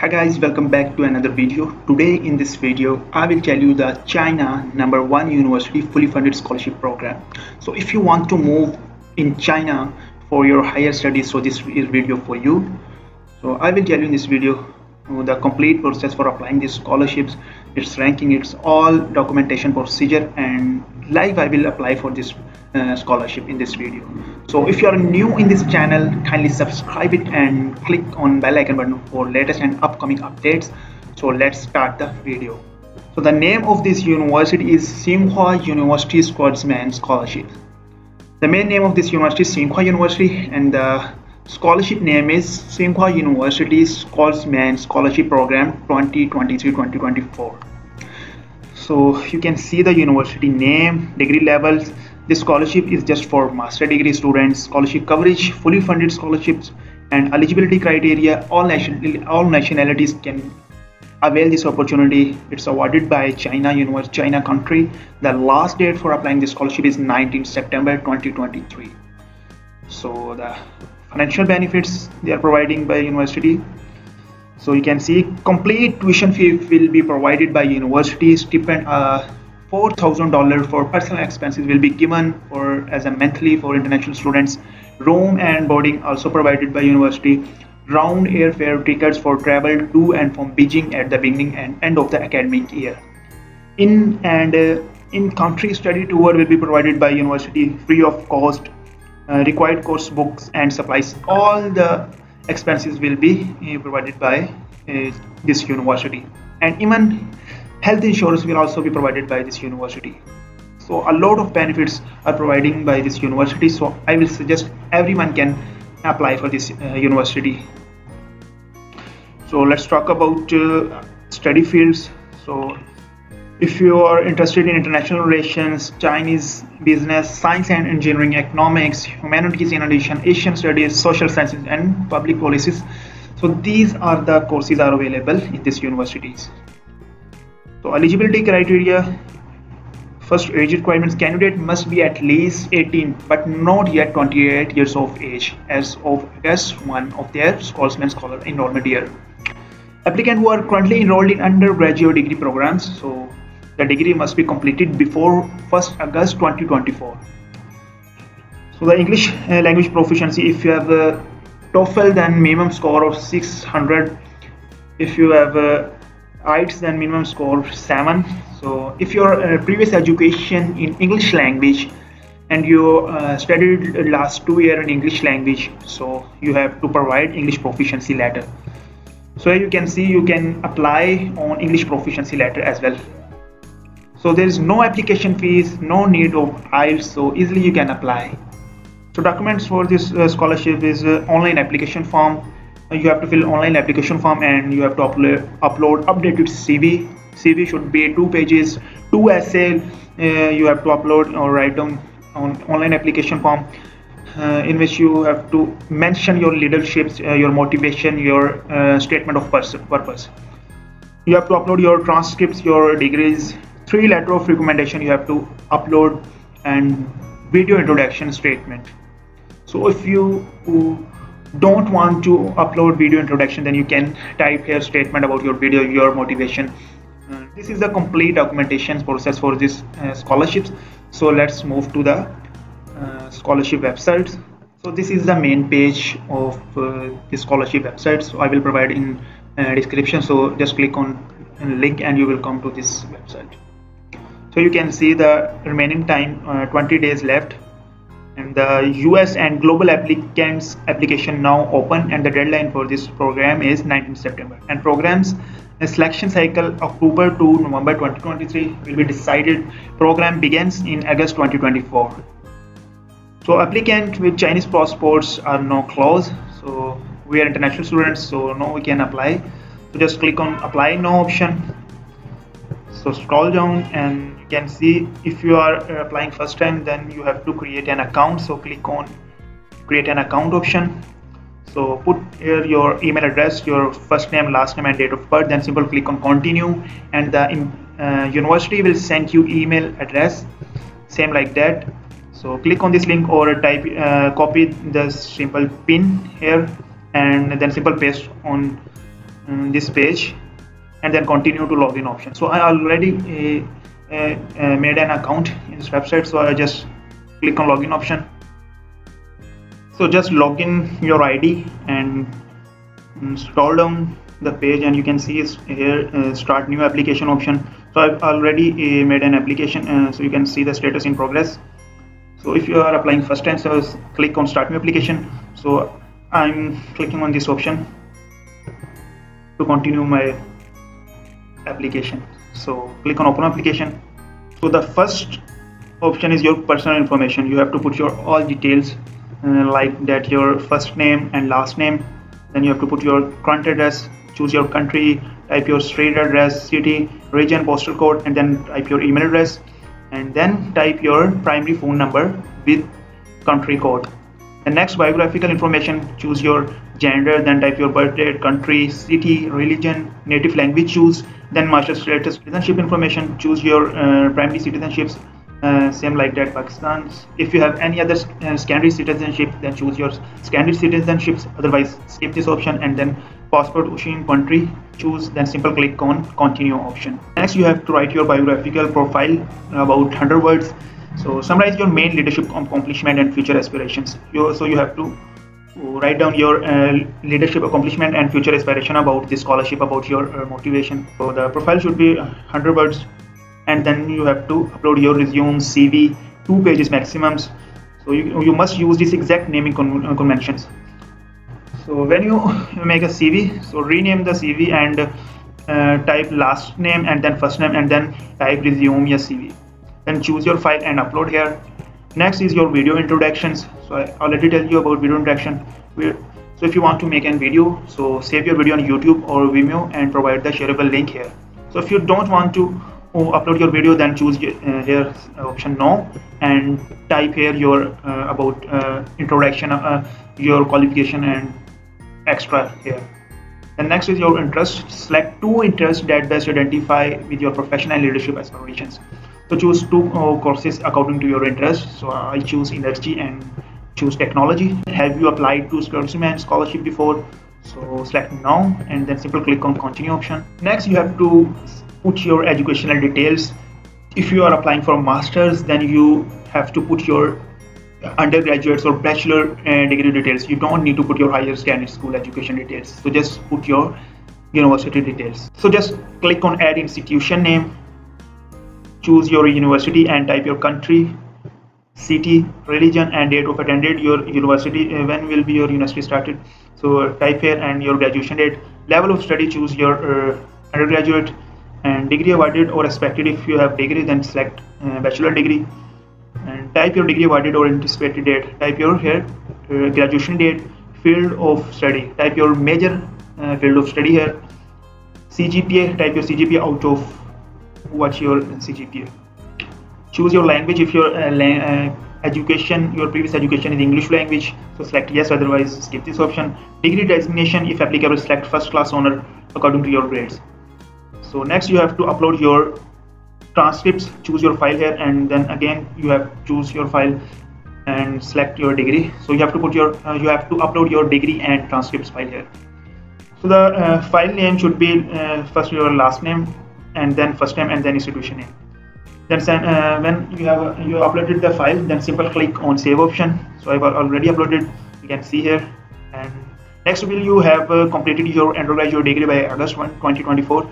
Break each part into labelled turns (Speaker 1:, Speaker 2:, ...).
Speaker 1: Hi guys, welcome back to another video. Today in this video, I will tell you the China number one university fully funded scholarship program. So if you want to move in China for your higher studies, so this is video for you. So I will tell you in this video the complete process for applying these scholarships, its ranking, its all documentation procedure and live I will apply for this uh, scholarship in this video. So if you are new in this channel kindly subscribe it and click on bell icon button for latest and upcoming updates. So let's start the video. So the name of this university is Tsinghua University Schwarzman Scholarship. The main name of this university is Tsinghua University and the scholarship name is Tsinghua University Schwarzman Scholarship Program 2023-2024 so you can see the university name degree levels this scholarship is just for master degree students. Scholarship coverage, fully funded scholarships, and eligibility criteria. All nation all nationalities can avail this opportunity. It's awarded by China University, China country. The last date for applying this scholarship is 19 September 2023. So the financial benefits they are providing by university. So you can see complete tuition fee will be provided by university stipend. Uh, $4,000 for personal expenses will be given for as a monthly for international students. Room and boarding also provided by university. Round airfare tickets for travel to and from Beijing at the beginning and end of the academic year. In and uh, in country study tour will be provided by university free of cost. Uh, required course books and supplies. All the expenses will be uh, provided by uh, this university. And even health insurance will also be provided by this university. So a lot of benefits are providing by this university. So i will suggest everyone can apply for this uh, university. So let's talk about uh, study fields. So if you are interested in international relations chinese business science and engineering economics humanities in addition asian studies social sciences and public policies so these are the courses are available in these universities so eligibility criteria first age requirements candidate must be at least 18 but not yet 28 years of age as of August 1 of their Schwarzman scholar enrollment year. Applicant who are currently enrolled in undergraduate degree programs so the degree must be completed before 1st August 2024. So the English uh, language proficiency if you have a TOEFL then minimum score of 600 if you have a IELTS then minimum score 7 so if your uh, previous education in English language and you uh, studied last two year in English language so you have to provide English proficiency letter. So you can see you can apply on English proficiency letter as well. So there is no application fees no need of IELTS so easily you can apply. So documents for this uh, scholarship is uh, online application form you have to fill online application form and you have to upload, updated CV. CV should be two pages, two essay. Uh, you have to upload or write down on online application form uh, in which you have to mention your leaderships, uh, your motivation, your uh, statement of purpose. You have to upload your transcripts, your degrees, three letter of recommendation you have to upload and video introduction statement. So if you don't want to upload video introduction then you can type here statement about your video your motivation. Uh, this is the complete documentation process for this uh, scholarships. So let's move to the uh, scholarship websites. So this is the main page of uh, the scholarship website so i will provide in uh, description. So just click on link and you will come to this website. So you can see the remaining time uh, 20 days left and the US and global applicants application now open and the deadline for this program is 19 September. And programs selection cycle October to November 2023 will be decided. Program begins in August 2024 so applicant with Chinese passports are now closed. So we are international students so now we can apply. So just click on apply now option so scroll down and you can see if you are uh, applying first time then you have to create an account. So click on create an account option. So put here your email address your first name last name and date of birth then simple click on continue and the uh, university will send you email address same like that. So click on this link or type uh, copy the simple pin here and then simple paste on um, this page and then continue to login option so I already uh, uh, uh, made an account in this website so I just click on login option. So just log in your ID and scroll down the page and you can see here uh, start new application option. So I've already uh, made an application uh, so you can see the status in progress. So if you are applying first time so click on start new application. So I'm clicking on this option to continue my application. So click on open application. So the first option is your personal information. You have to put your all details uh, like that your first name and last name. Then you have to put your current address choose your country type your street address city region postal code and then type your email address. And then type your primary phone number with country code. The next biographical information choose your gender then type your birth date country city religion native language choose then master status citizenship information choose your uh, primary citizenships uh, same like that Pakistan. If you have any other uh, secondary citizenship then choose your secondary citizenships otherwise skip this option and then passport issuing country choose then simple click on continue option. Next you have to write your biographical profile about 100 words. So summarize your main leadership accomplishment and future aspirations. You, so you have to write down your uh, leadership accomplishment and future aspiration about this scholarship about your uh, motivation. So the profile should be 100 words. And then you have to upload your resume cv two pages maximums so you, you must use this exact naming con conventions. So when you make a cv so rename the cv and uh, type last name and then first name and then type resume your cv then choose your file and upload here next is your video introductions. So i already tell you about video introduction. So if you want to make a video so save your video on youtube or vimeo and provide the shareable link here. So if you don't want to upload your video then choose uh, here uh, option no and type here your uh, about uh, introduction uh, your qualification and extra here. And next is your interest. Select two interests that best identify with your professional leadership aspirations so choose two uh, courses according to your interest. So i choose energy and choose technology. Have you applied to Schwarzman scholarship before? So select no and then simply click on continue option. Next you have to put your educational details. If you are applying for masters then you have to put your undergraduates or bachelor uh, degree details. You don't need to put your higher standard school education details. So just put your university details. So just click on add institution name choose your university and type your country city religion and date of attended your university uh, when will be your university started. So type here and your graduation date. Level of study choose your uh, undergraduate and degree awarded or expected. If you have degree then select uh, bachelor degree. And type your degree awarded or anticipated date. Type your here graduation date field of study. Type your major field of study here. CGPA type your CGPA out of what's your CGPA choose your language if your uh, uh, education your previous education is English language so select yes otherwise skip this option. Degree designation if applicable select first class honor according to your grades. So next you have to upload your transcripts choose your file here and then again you have choose your file and select your degree. So you have to put your uh, you have to upload your degree and transcripts file here. So the uh, file name should be uh, first your last name and then first name and then institution name then uh, when you have you uploaded the file then simple click on save option. So i've already uploaded. You can see here. And next will you have uh, completed your undergraduate degree by august 1 2024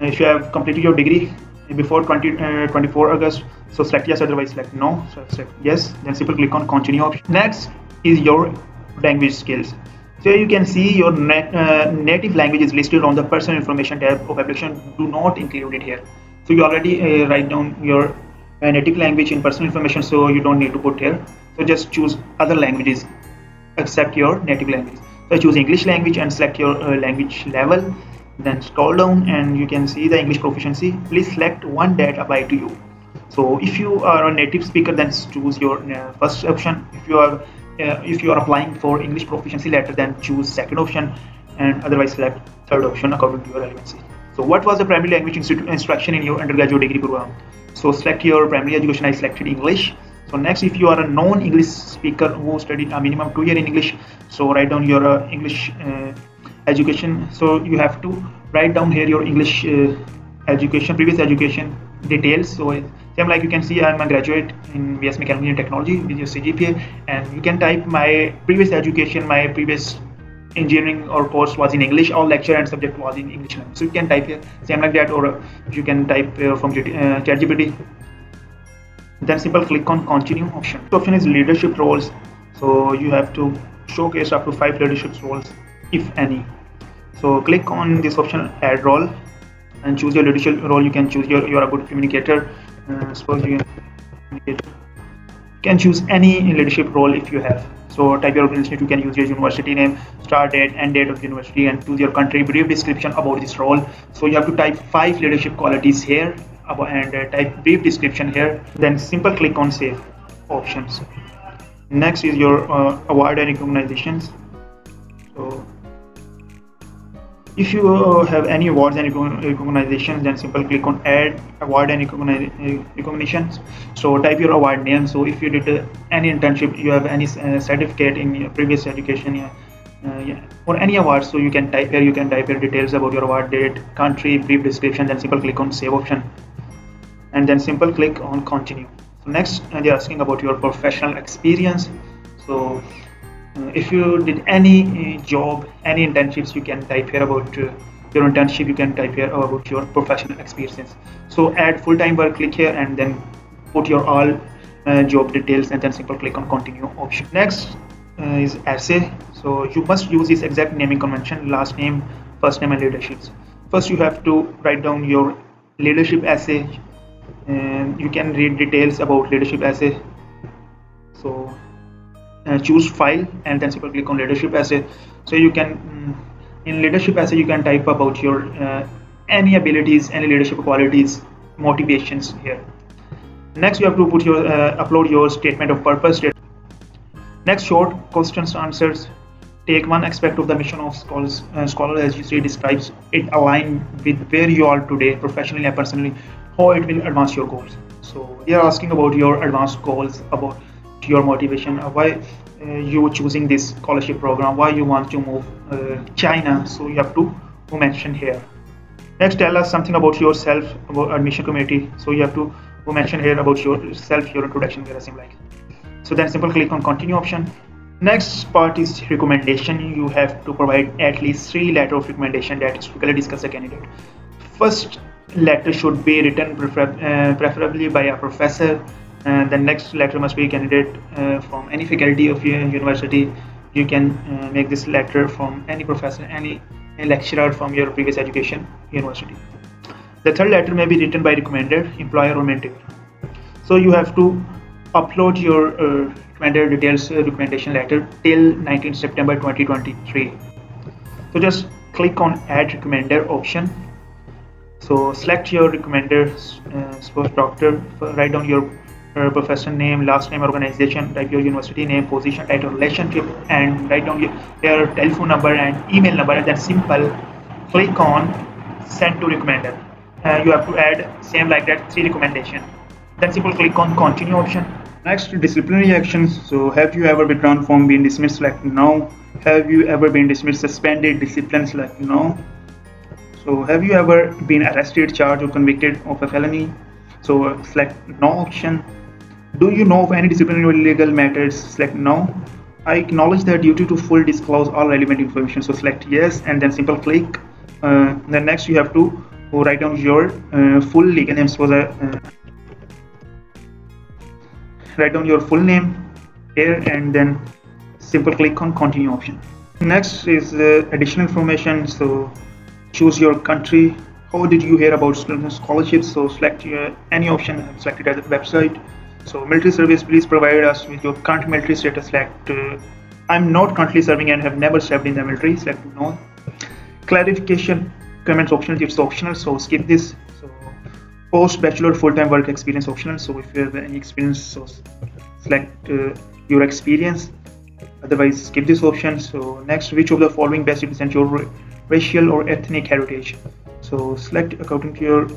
Speaker 1: if you have completed your degree before 20, uh, 24 August so select yes otherwise select no. So select yes then simply click on continue option. Next is your language skills so you can see your uh, native language is listed on the personal information tab of application. Do not include it here. So you already uh, write down your uh, native language in personal information so you don't need to put here. So just choose other languages. Except your native language. So choose English language and select your uh, language level. Then scroll down and you can see the English proficiency. Please select one that apply to you. So if you are a native speaker then choose your uh, first option. If you are uh, if you are applying for English proficiency letter then choose second option and otherwise select third option according to your relevancy. So what was the primary language instruction in your undergraduate degree program so select your primary education. I selected English. So next if you are a non-English speaker who studied a minimum two year in English so write down your uh, English uh, education. So you have to write down here your english uh, education previous education details. So same like you can see i'm a graduate in bs mechanical engineering technology with your cgpa and you can type my previous education my previous engineering or course was in english. All lecture and subject was in english so you can type here same like that or you can type uh, from uh, ChatGPT. Then simple click on continue option. The option is leadership roles. So you have to showcase up to five leadership roles if any. So click on this option add role and choose your leadership role. You can choose your you're a good communicator uh, suppose you can choose any leadership role if you have. So type your organization you can use your university name start date end date of university and choose your country. Brief description about this role. So you have to type five leadership qualities here and uh, type brief description here then simple click on save options. Next is your uh, award and recognitions if you uh, have any awards and recognitions then simple click on add award and recognitions. So type your award name. So if you did uh, any internship you have any uh, certificate in your previous education yeah, or any award so you can type here you can type your details about your award date country brief description then simple click on save option. And then simple click on continue. So next they're asking about your professional experience. So if you did any uh, job any internships you can type here about uh, your internship you can type here about your professional experience. So add full-time work click here and then put your all uh, job details and then simple click on continue option. Next uh, is essay. So you must use this exact naming convention last name first name and leaderships. First you have to write down your leadership essay. And you can read details about leadership essay. So uh, choose file and then simply click on leadership essay. So you can mm, in leadership essay you can type about your uh, any abilities any leadership qualities motivations here. Next you have to put your uh, upload your statement of purpose. Next short questions answers. Take one aspect of the mission of scholars uh, scholar as you see describes it align with where you are today professionally and personally how it will advance your goals. So they are asking about your advanced goals about your motivation. Uh, why uh, you choosing this scholarship program? Why you want to move uh, china? So you have to mention here. Next tell us something about yourself about admission committee. So you have to mention here about yourself your introduction here same like? So then simple click on continue option. Next part is recommendation. You have to provide at least three letter of recommendation that typically discuss a candidate. First letter should be written prefer uh, preferably by a professor and the next letter must be a candidate uh, from any faculty of your university. You can uh, make this letter from any professor any lecturer from your previous education university. The third letter may be written by recommended employer or mentor. So you have to upload your uh, recommended details uh, recommendation letter till 19 september 2023 so just click on add recommender option. So select your recommender uh, suppose doctor write down your uh, professor name last name organization type your university name position title relationship and write down your, your telephone number and email number and then simple click on send to recommender. Uh, you have to add same like that three recommendation. Then simple click on continue option. Next disciplinary actions. So have you ever been withdrawn from being dismissed? Select no. Have you ever been dismissed suspended disciplined? select no. So have you ever been arrested, charged or convicted of a felony? So select no option. Do you know of any disciplinary legal matters? Select no. I acknowledge the duty to full disclose all relevant information. So select yes and then simple click. Uh, then next you have to write down your uh, full legal name. So the, uh, write down your full name here and then simple click on continue option. Next is uh, additional information. So choose your country how did you hear about scholarships so select any option selected at the website so military service please provide us with your current military status select uh, i'm not currently serving and have never served in the military select no clarification comments optional it's optional so skip this. So post bachelor full-time work experience optional so if you have any experience so select uh, your experience. Otherwise skip this option. So next which of the following best represents your racial or ethnic heritage? So select according to your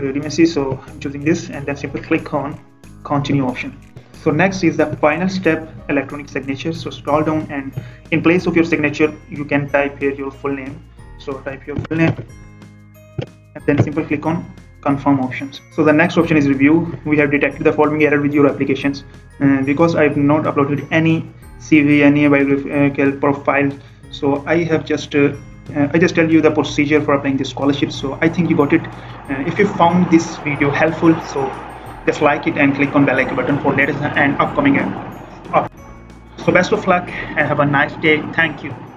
Speaker 1: residency so I'm choosing this and then simply click on continue option. So next is the final step electronic signature. So scroll down and in place of your signature you can type here your full name. So type your full name and then simply click on confirm options. So the next option is review. We have detected the following error with your applications. Uh, because i have not uploaded any cv any biographical profile so i have just uh, uh, i just tell you the procedure for applying this scholarship so i think you got it. Uh, if you found this video helpful so just like it and click on bell icon button for latest and upcoming uh, so best of luck and have a nice day. Thank you